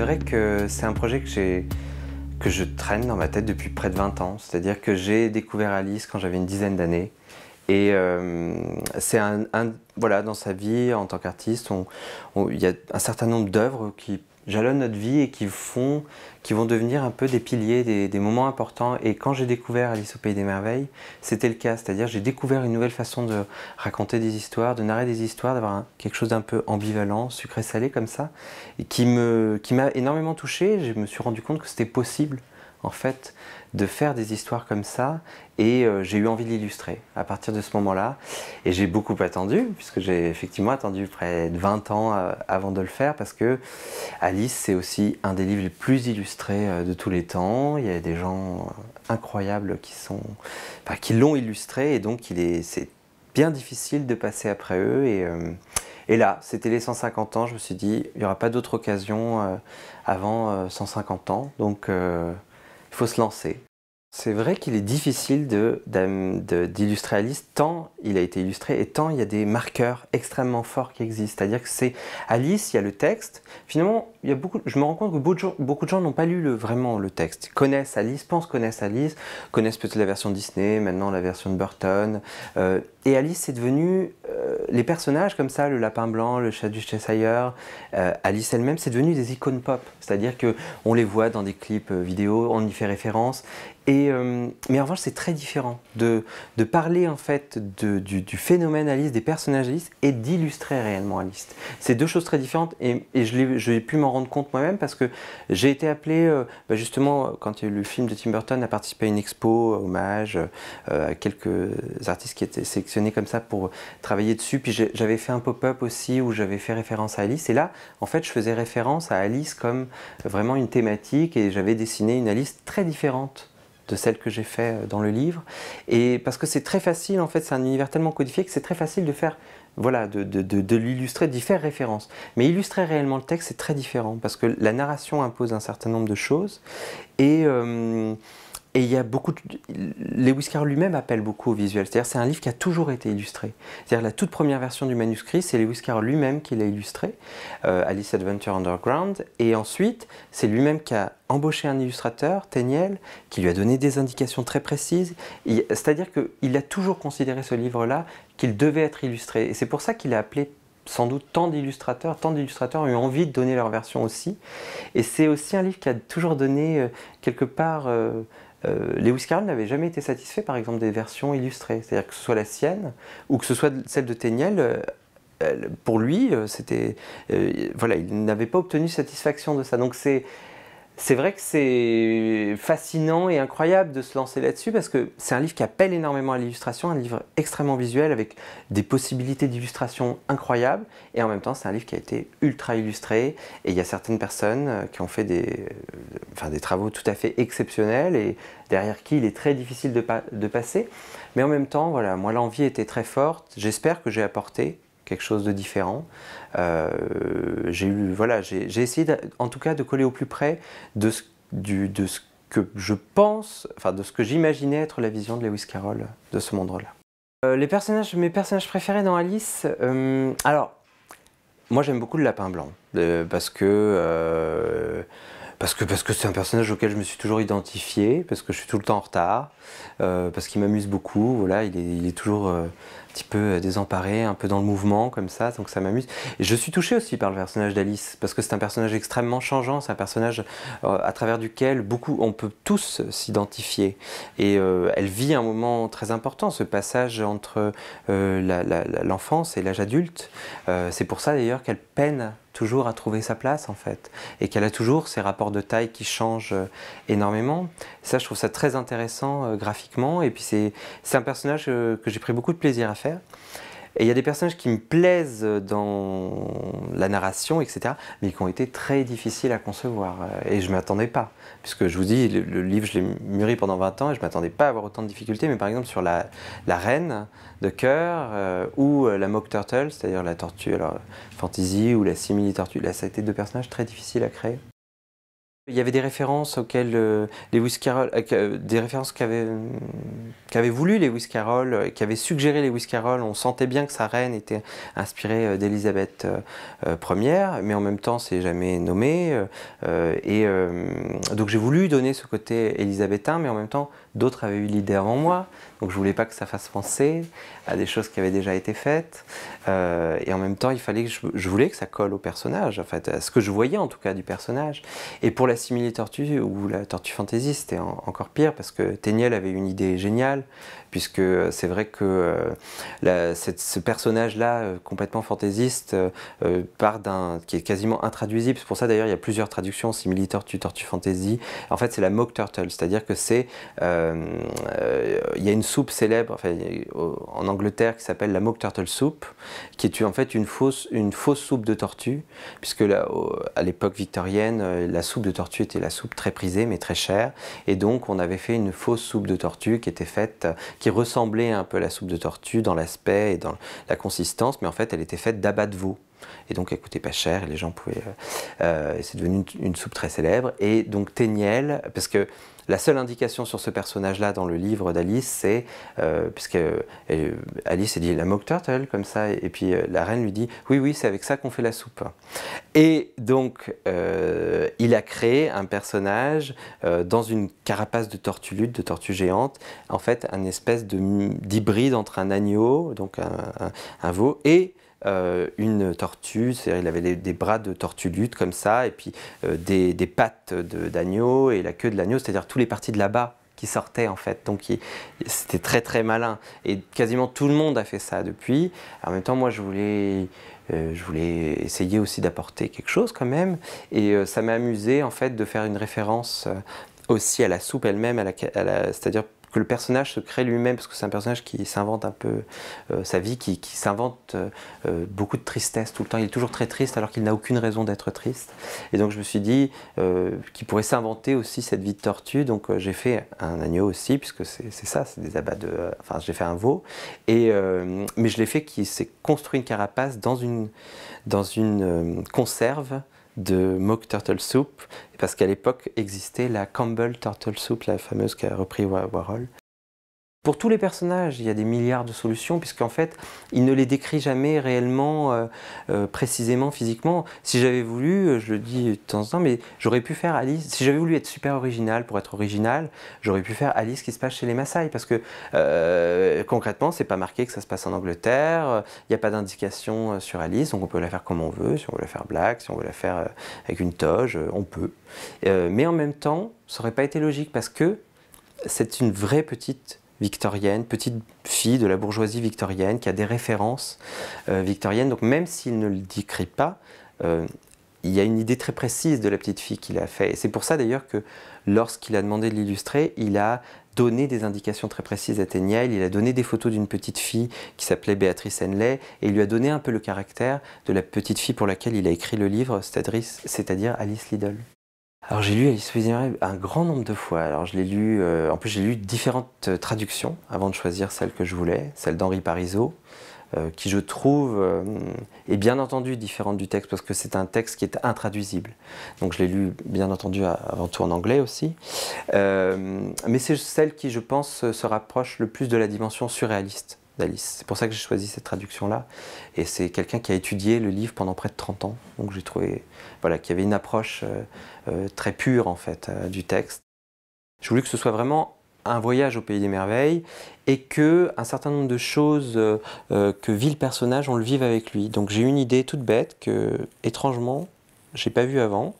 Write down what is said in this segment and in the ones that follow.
c'est vrai que c'est un projet que je traîne dans ma tête depuis près de 20 ans. C'est-à-dire que j'ai découvert Alice quand j'avais une dizaine d'années. Et euh, c'est un, voilà, dans sa vie en tant qu'artiste, il y a un certain nombre d'œuvres qui jalonnent notre vie et qui font, qui vont devenir un peu des piliers, des, moments importants. Et quand j'ai découvert Alice au Pays des Merveilles, c'était le cas. C'est-à-dire j'ai découvert une nouvelle façon de raconter des histoires, de narrer des histoires, d'avoir quelque chose d'un peu ambivalent, sucré-salé comme ça, et qui m'a qui énormément touché. Je me suis rendu compte que c'était possible en fait, de faire des histoires comme ça. Et euh, j'ai eu envie de l'illustrer à partir de ce moment-là. Et j'ai beaucoup attendu, puisque j'ai effectivement attendu près de 20 ans euh, avant de le faire, parce que Alice, c'est aussi un des livres les plus illustrés euh, de tous les temps. Il y a des gens incroyables qui sont, qui l'ont illustré, et donc il est, c'est bien difficile de passer après eux. Et, et là, c'était les 150 ans. Je me suis dit, il n'y aura pas d'autre occasion avant 150 ans. Donc il faut se lancer. C'est vrai qu'il est difficile d'illustrer Alice tant il a été illustré et tant il y a des marqueurs extrêmement forts qui existent. C'est-à-dire que c'est Alice, il y a le texte. Finalement, il y a beaucoup, je me rends compte que beaucoup de gens, n'ont pas lu le, vraiment le texte. Ils connaissent Alice, pensent connaissent Alice, connaissent peut-être la version Disney, maintenant la version de Burton. Euh, et Alice, c'est devenu euh, les personnages comme ça, le lapin blanc, le chat du Cheshire, euh, Alice elle-même, c'est devenu des icônes pop. C'est-à-dire que on les voit dans des clips vidéo, on y fait référence. Euh, mais en revanche, c'est très différent de, parler en fait du, phénomène Alice, des personnages Alice, et d'illustrer réellement Alice. C'est deux choses très différentes et, et j'ai pu m'en rendre compte moi-même parce que j'ai été appelé, euh, bah, justement, quand le film de Tim Burton, à participer à une expo, hommage euh, à quelques artistes qui étaient sélectionnés comme ça pour travailler dessus. Puis j'avais fait un pop-up aussi où j'avais fait référence à Alice. Et là, en fait, je faisais référence à Alice comme vraiment une thématique et j'avais dessiné une Alice très différente de celle que j'ai fait euh, dans le livre. Et parce que c'est très facile, en fait, c'est un univers tellement codifié que c'est très facile de faire, voilà, de, de, de, l'illustrer, d'y faire référence. Mais illustrer réellement le texte, c'est très différent parce que la narration impose un certain nombre de choses et euh, et il y a beaucoup. De... Lewis Carroll lui-même appelle beaucoup au visuel. C'est-à-dire, c'est un livre qui a toujours été illustré. C'est-à-dire, la toute première version du manuscrit, c'est Lewis Carroll lui-même qui l'a illustré, euh, Alice Adventure Underground. Et ensuite, c'est lui-même qui a embauché un illustrateur, Teniel, qui lui a donné des indications très précises. C'est-à-dire qu'il a toujours considéré ce livre-là qu'il devait être illustré. Et c'est pour ça qu'il a appelé sans doute tant d'illustrateurs, tant d'illustrateurs ont eu envie de donner leur version aussi. Et c'est aussi un livre qui a toujours donné euh, quelque part euh, euh, Lewis Carroll n'avait jamais été satisfait, par exemple, des versions illustrées. C'est-à-dire que ce soit la sienne ou que ce soit celle de Téniel, euh, pour lui, euh, c'était, voilà, il n'avait pas obtenu satisfaction de ça. Donc c'est c'est vrai que c'est fascinant et incroyable de se lancer là-dessus parce que c'est un livre qui appelle énormément à l'illustration, un livre extrêmement visuel avec des possibilités d'illustration incroyables et en même temps c'est un livre qui a été ultra illustré et il y a certaines personnes euh, qui ont fait des, euh, des travaux tout à fait exceptionnels et derrière qui il est très difficile de, de passer. Mais en même temps, voilà, moi l'envie était très forte, j'espère que j'ai apporté quelque chose de différent. Euh, j'ai eu, voilà, j'ai essayé, en tout cas, de coller au plus près de ce, que je pense, enfin de ce que j'imaginais être la vision de Lewis Carroll de ce monde-là. Euh, les personnages, mes personnages préférés dans Alice, euh, alors moi j'aime beaucoup le lapin blanc parce que parce que parce que c'est un personnage auquel je me suis toujours identifié, parce que je suis tout le temps en retard, parce qu'il m'amuse beaucoup. Voilà, il est, toujours petit peu euh, désemparé, un peu dans le mouvement comme ça, donc ça m'amuse. Je suis touché aussi par le personnage d'Alice, parce que c'est un personnage extrêmement changeant, c'est un personnage euh, à travers duquel beaucoup, on peut tous s'identifier. Et euh, elle vit un moment très important, ce passage entre l'enfance et l'âge adulte. c'est pour ça d'ailleurs qu'elle peine toujours à trouver sa place en fait et qu'elle a toujours ces rapports de taille qui changent euh, énormément. ça, je trouve ça très intéressant euh, graphiquement et puis c'est un personnage euh, que j'ai pris beaucoup de plaisir à faire. Et il y a des personnages qui me plaisent dans la narration, etc., mais qui ont été très difficiles à concevoir. Et je ne m'attendais pas. Puisque je vous dis, le, livre, je l'ai mûri pendant 20 ans et je ne m'attendais pas à avoir autant de difficultés. Mais par exemple, sur la, reine de cœur euh, ou la mock turtle, c'est-à-dire la tortue alors, fantasy ou la simili tortue, là, ça a été deux personnages très difficiles à créer. Il y avait des références auxquelles euh, Lewis Carroll, euh, euh, des références qu'avait voulu Lewis Carroll, qui avait suggéré Lewis Carroll. On sentait bien que sa reine était inspirée d'Élisabeth Ier, mais en même temps, c'est jamais nommé. et donc j'ai voulu donner ce côté élisabétain, mais en même temps, d'autres avaient eu l'idée avant moi. Donc je voulais pas que ça fasse penser à des choses qui avaient déjà été faites. Euh, et en même temps, il fallait que je, voulais que ça colle au personnage, en fait, à ce que je voyais en tout cas du personnage. Et pour la simili tortue ou la tortue fantasy, c'était encore pire parce que Téniel avait une idée géniale puisque c'est vrai que euh, ce personnage-là, euh, complètement fantaisiste, euh, part d'un qui est quasiment intraduisible. C'est pour ça d'ailleurs il y a plusieurs traductions, simili tortue, tortue fantasy. En fait, c'est la mock turtle, c'est-à-dire que c'est il y a une soupe célèbre en Angleterre qui s'appelle la mock turtle soup, qui est en fait une fausse, une fausse soupe de tortue, puisque là, à l'époque victorienne, la soupe de tortue était la soupe très prisée mais très chère, et donc on avait fait une fausse soupe de tortue qui était faite, qui ressemblait un peu à la soupe de tortue dans l'aspect et dans la consistance, mais en fait elle était faite d'abat de veau. Et donc elle coûtait pas cher et les gens pouvaient. Euh, euh, c'est devenu une, soupe très célèbre. Et donc Téniel, parce que la seule indication sur ce personnage-là dans le livre d'Alice, c'est, euh, puisque euh, Alice dit la mock turtle, comme ça, et puis euh, la reine lui dit, oui, oui, c'est avec ça qu'on fait la soupe. Et donc, il a créé un personnage dans une carapace de tortue lutte, de tortue géante, en fait, un espèce d'hybride entre un agneau, donc un veau, et euh, une tortue, c'est-à-dire il avait des, bras de tortue lutte comme ça, et puis euh, des, pattes d'agneau et la queue de l'agneau, c'est-à-dire tous les parties de là-bas qui sortaient en fait. Donc c'était très très malin. Et quasiment tout le monde a fait ça depuis. En même temps, moi je voulais, euh, je voulais essayer aussi d'apporter quelque chose quand même. Et ça m'a amusé en fait de faire une référence aussi à la soupe elle-même, c'est-à-dire que le personnage se crée lui-même, parce que c'est un personnage qui s'invente un peu euh, sa vie, qui, s'invente euh, euh, beaucoup de tristesse tout le temps. Il est toujours très triste alors qu'il n'a aucune raison d'être triste. Et donc je me suis dit qu'il pourrait s'inventer aussi cette vie de tortue. Donc j'ai fait un agneau aussi, puisque c'est ça, c'est des abats de. Enfin, j'ai fait un veau. Et, mais je l'ai fait qui s'est construit une carapace dans une, dans une conserve de Mock Turtle Soup, parce qu'à l'époque existait la Campbell Turtle Soup, la fameuse qu'a repris Warhol. Pour tous les personnages, il y a des milliards de solutions, puisqu'en fait, il ne les décrit jamais réellement, euh, euh, précisément, physiquement. Si j'avais voulu, euh, je le dis de temps en temps, mais j'aurais pu faire Alice, si j'avais voulu être super original pour être original, j'aurais pu faire Alice qui se passe chez les Maasai, parce que concrètement, c'est pas marqué que ça se passe en Angleterre, il n'y a pas d'indication sur Alice, donc on peut la faire comme on veut, si on veut la faire black, si on veut la faire avec une toge, on peut. mais en même temps, ça n'aurait pas été logique, parce que c'est une vraie petite victorienne, petite fille de la bourgeoisie victorienne qui a des références euh, victoriennes. Donc même s'il ne le décrit pas, euh, il y a une idée très précise de la petite fille qu'il a fait. Et c'est pour ça d'ailleurs que lorsqu'il a demandé de l'illustrer, il a donné des indications très précises à Téniel, il a donné des photos d'une petite fille qui s'appelait Béatrice Henley, et il lui a donné un peu le caractère de la petite fille pour laquelle il a écrit le livre, c'est-à-dire Alice Liddell. Alors j'ai lu Alice Wizard un grand nombre de fois. Alors je l'ai lu, euh, en plus j'ai lu différentes euh, traductions avant de choisir celle que je voulais, celle d'Henri Parisot, euh, qui je trouve est bien entendu différente du texte parce que c'est un texte qui est intraduisible. Donc je l'ai lu bien entendu avant tout en anglais aussi. mais c'est celle qui je pense se rapproche le plus de la dimension surréaliste C'est pour ça que j'ai choisi cette traduction-là. Et c'est quelqu'un qui a étudié le livre pendant près de 30 ans. Donc j'ai trouvé voilà, qu'il y avait une approche euh, euh, très pure en fait euh, du texte. Je voulais que ce soit vraiment un voyage au pays des merveilles et que un certain nombre de choses que vit le personnage, on le vive avec lui. Donc j'ai une idée toute bête que étrangement j'ai pas vu avant,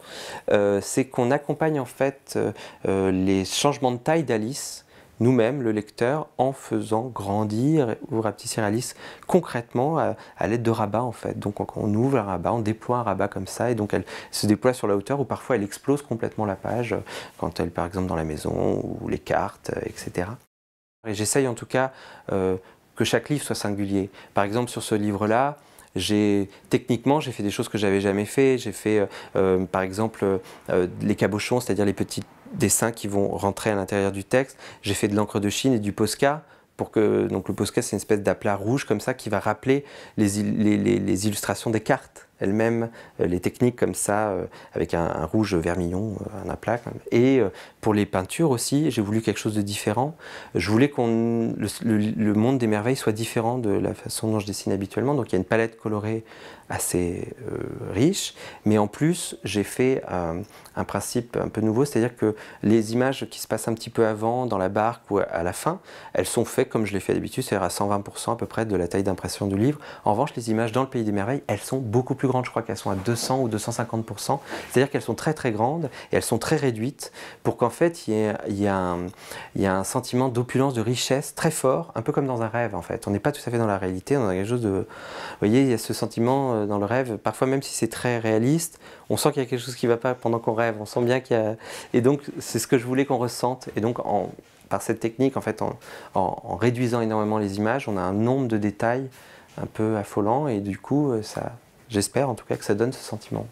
c'est qu'on accompagne en fait les changements de taille d'Alice nous-mêmes, le lecteur, en faisant grandir ou rapetisser Alice concrètement à, l'aide de rabats en fait. Donc on ouvre un rabat, on déploie un rabat comme ça et donc elle se déploie sur la hauteur ou parfois elle explose complètement la page quand elle par exemple dans la maison ou les cartes, etc. Et j'essaye en tout cas euh, que chaque livre soit singulier. Par exemple sur ce livre-là, techniquement j'ai fait des choses que j'avais jamais fait. J'ai fait euh, euh, par exemple les cabochons, c'est-à-dire les petites dessins qui vont rentrer à l'intérieur du texte. J'ai fait de l'encre de Chine et du Posca. Pour que, donc le Posca, c'est une espèce d'aplat rouge comme ça qui va rappeler les, les, illustrations des cartes elle-même les techniques comme ça, avec un, rouge vermillon, un aplat. Et pour les peintures aussi, j'ai voulu quelque chose de différent. Je voulais qu'on le, monde des merveilles soit différent de la façon dont je dessine habituellement. Donc il y a une palette colorée assez riche, mais en plus j'ai fait un principe un peu nouveau, c'est-à-dire que les images qui se passent un petit peu avant, dans la barque ou à la fin, elles sont faites comme je l'ai fait d'habitude, c'est-à-dire à 120% à peu près de la taille d'impression du livre. En revanche, les images dans le Pays des Merveilles, elles sont beaucoup plus je crois qu'elles sont à 200 ou 250%, c'est-à-dire qu'elles sont très très grandes et elles sont très réduites pour qu'en fait il y, ait, un, sentiment d'opulence, de richesse très fort, un peu comme dans un rêve en fait. On n'est pas tout à fait dans la réalité, on a quelque chose de... Vous voyez, il y a ce sentiment euh, dans le rêve, parfois même si c'est très réaliste, on sent qu'il y a quelque chose qui ne va pas pendant qu'on rêve, on sent bien qu'il y a... Et donc c'est ce que je voulais qu'on ressente. Et donc par cette technique, en fait, en, réduisant énormément les images, on a un nombre de détails un peu affolant et du coup, ça, j'espère en tout cas que ça donne ce sentiment.